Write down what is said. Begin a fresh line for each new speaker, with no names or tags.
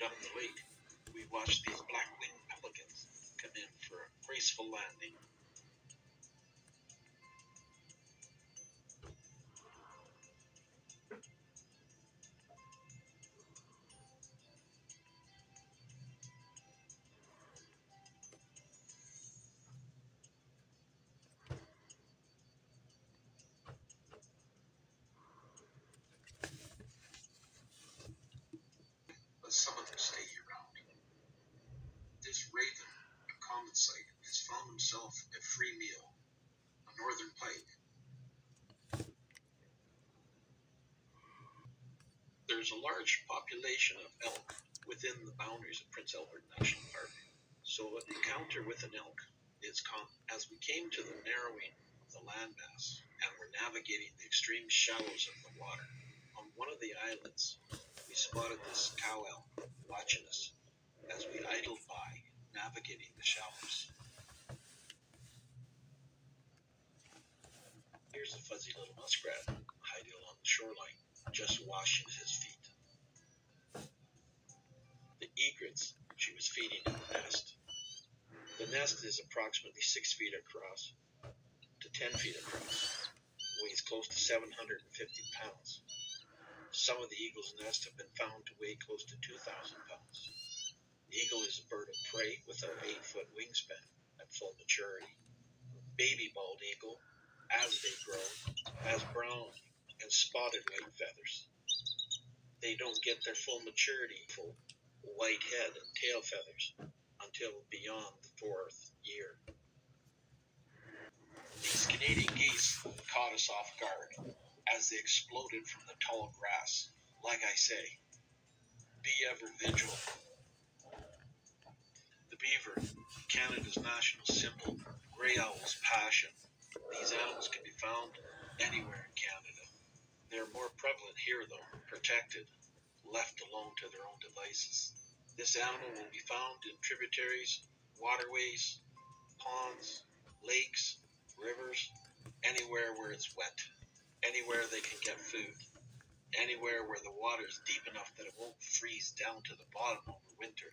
down the lake, we watched these black-winged pelicans come in for a graceful landing. There's a large population of elk within the boundaries of Prince Albert National Park, so an encounter with an elk is common. As we came to the narrowing of the landmass and were navigating the extreme shallows of the water, on one of the islands, we spotted this cow elk watching us as we idled by, navigating the shallows. Here's a fuzzy little muskrat hiding along the shoreline, just washing his feet. Eaglets she was feeding in the nest. The nest is approximately six feet across to ten feet across, weighs close to 750 pounds. Some of the eagle's nests have been found to weigh close to 2,000 pounds. The eagle is a bird of prey with an 8 foot wingspan at full maturity. Baby bald eagle, as they grow, has brown and spotted white feathers. They don't get their full maturity, full white head and tail feathers, until beyond the fourth year. These Canadian geese caught us off guard as they exploded from the tall grass. Like I say, be ever vigilant. The beaver, Canada's national symbol, Grey Owl's passion. These animals can be found anywhere in Canada. They're more prevalent here, though, protected, left alone to their own devices. This animal will be found in tributaries, waterways, ponds, lakes, rivers, anywhere where it's wet, anywhere they can get food, anywhere where the water is deep enough that it won't freeze down to the bottom over winter.